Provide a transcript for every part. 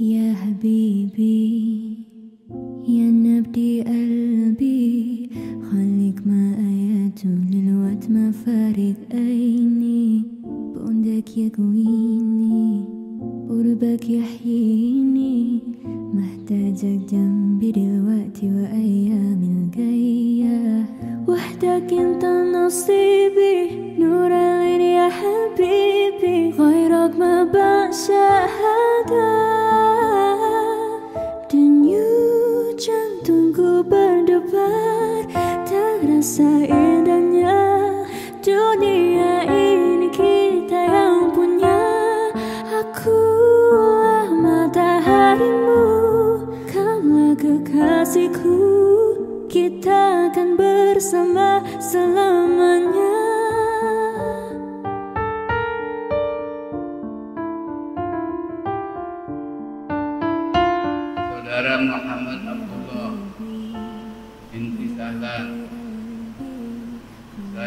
يا حبيبي يا نبدي قلبي خليك معايا طول الوقت ما فارق عيني. بعدك يقويني قربك يحييني. محتاجك جنبي دلوقتي وأيام الجاية. وحدك انت نصيبي نور العين يا حبيبي. غيرك ما بعشق Terasa indahnya Dunia ini kita yang punya. Akulah mataharimu Kaulah kekasihku. Kita akan bersama selamanya. Saudara Muhammad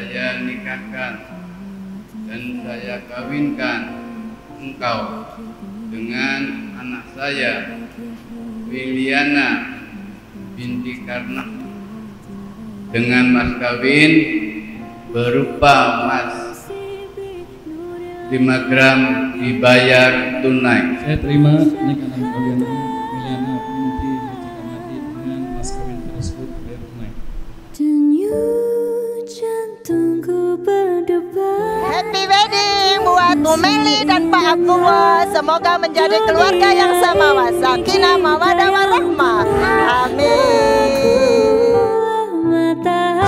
saya nikahkan dan saya kawinkan engkau dengan anak saya Wiliana binti Karna. Dengan mas kawin berupa mas 5 gram dibayar tunai. Saya terima nikahan kalian Bu Meli dan Pak Abdullah. Semoga menjadi keluarga yang sama sakinah mawadah warahmah. Amin.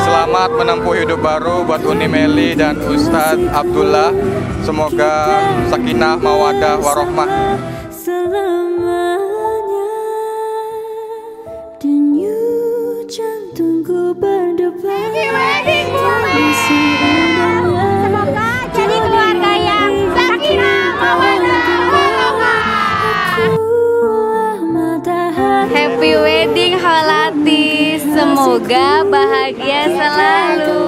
Selamat menempuh hidup baru buat Uni Meli dan Ustadz Abdullah. Semoga sakinah, mawadah, warohmah. selamanya Denyut jantungku berdebar wedding, Semoga bahagia selalu